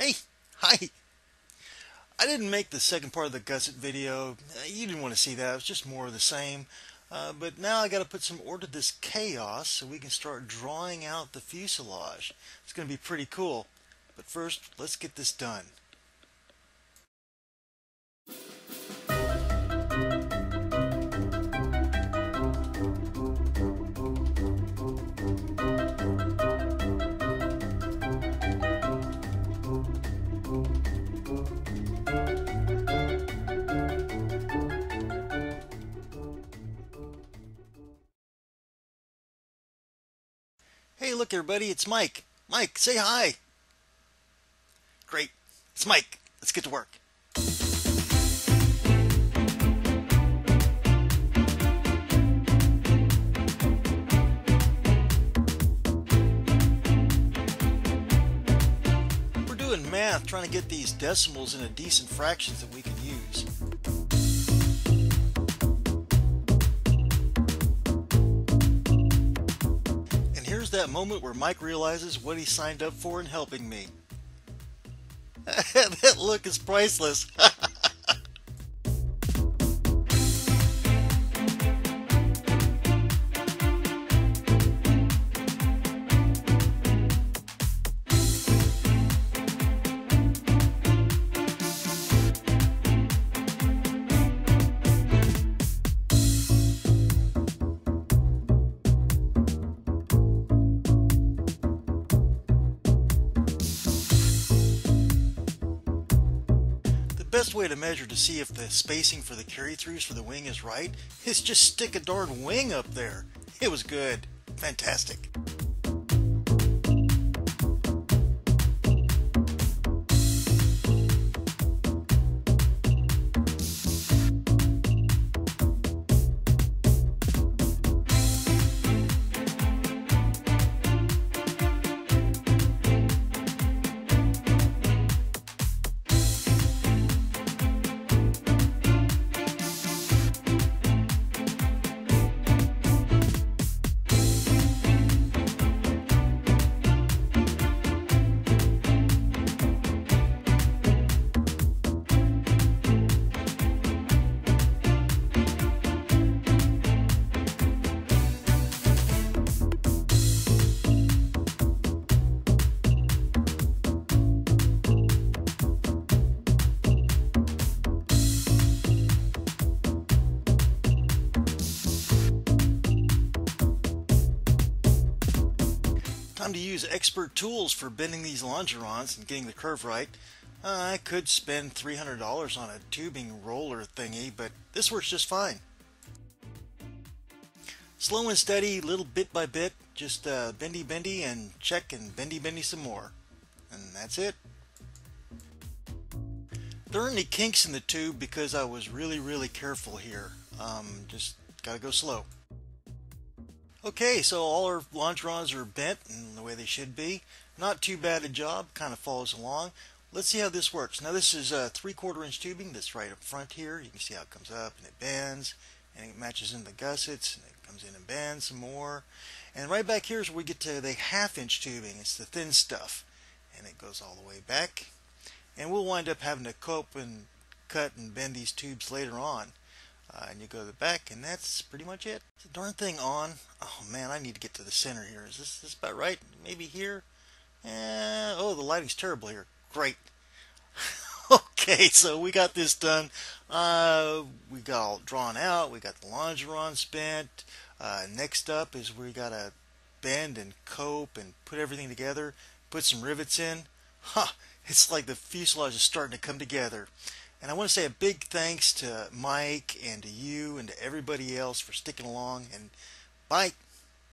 Hey, hi. I didn't make the second part of the gusset video. Uh, you didn't want to see that. It was just more of the same. Uh, but now I got to put some order to this chaos so we can start drawing out the fuselage. It's going to be pretty cool. But first, let's get this done. Look, everybody, it's Mike. Mike, say hi. Great. It's Mike. Let's get to work. We're doing math trying to get these decimals into decent fractions that we can use. That moment where Mike realizes what he signed up for in helping me. that look is priceless. best way to measure to see if the spacing for the carry-throughs for the wing is right is just stick a darn wing up there. It was good. Fantastic. Time to use expert tools for bending these longerons and getting the curve right. Uh, I could spend $300 on a tubing roller thingy, but this works just fine. Slow and steady, little bit by bit, just uh, bendy bendy and check and bendy bendy some more. And that's it. There aren't any kinks in the tube because I was really really careful here. Um, just gotta go slow. Okay, so all our longerons are bent in the way they should be. Not too bad a job, kind of follows along. Let's see how this works. Now this is a three quarter inch tubing that's right up front here. You can see how it comes up and it bends and it matches in the gussets and it comes in and bends some more. And right back here is where we get to the half inch tubing. It's the thin stuff and it goes all the way back. And we'll wind up having to cope and cut and bend these tubes later on. Uh, and you go to the back, and that's pretty much it. Is the darn thing on? Oh man, I need to get to the center here. Is this, this about right? Maybe here? Eh, oh, the lighting's terrible here. Great. okay, so we got this done. Uh, we got all drawn out. We got the longerons bent. Uh, next up is we got to bend and cope and put everything together. Put some rivets in. Huh, it's like the fuselage is starting to come together. And I want to say a big thanks to Mike and to you and to everybody else for sticking along. And bye.